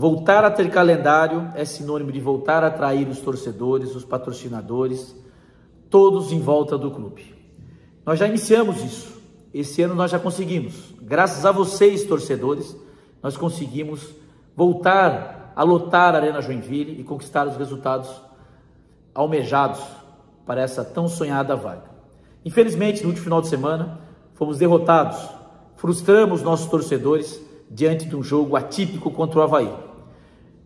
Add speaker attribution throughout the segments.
Speaker 1: Voltar a ter calendário é sinônimo de voltar a atrair os torcedores, os patrocinadores, todos em volta do clube. Nós já iniciamos isso. Esse ano nós já conseguimos. Graças a vocês, torcedores, nós conseguimos voltar a lotar a Arena Joinville e conquistar os resultados almejados para essa tão sonhada vaga. Infelizmente, no último final de semana, fomos derrotados, frustramos nossos torcedores diante de um jogo atípico contra o Havaí.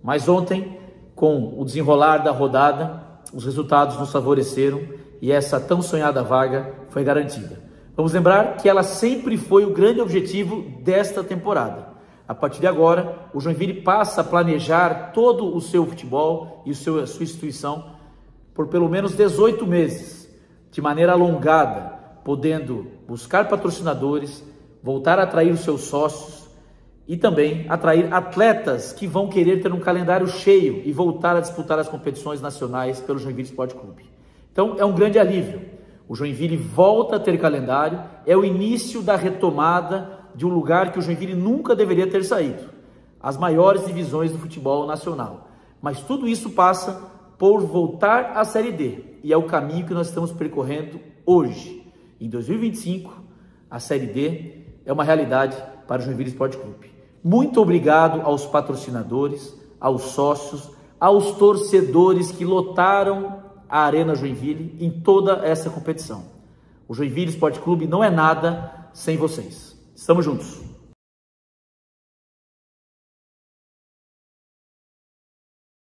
Speaker 1: Mas ontem, com o desenrolar da rodada, os resultados nos favoreceram e essa tão sonhada vaga foi garantida. Vamos lembrar que ela sempre foi o grande objetivo desta temporada. A partir de agora, o Joinville passa a planejar todo o seu futebol e a sua instituição por pelo menos 18 meses, de maneira alongada, podendo buscar patrocinadores, voltar a atrair os seus sócios, e também atrair atletas que vão querer ter um calendário cheio e voltar a disputar as competições nacionais pelo Joinville Esporte Clube. Então é um grande alívio. O Joinville volta a ter calendário, é o início da retomada de um lugar que o Joinville nunca deveria ter saído, as maiores divisões do futebol nacional. Mas tudo isso passa por voltar à Série D, e é o caminho que nós estamos percorrendo hoje. Em 2025, a Série D é uma realidade para o Joinville Esporte Clube. Muito obrigado aos patrocinadores, aos sócios, aos torcedores que lotaram a Arena Joinville em toda essa competição. O Joinville Esporte Clube não é nada sem vocês. Estamos juntos.